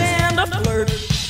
and a flirt.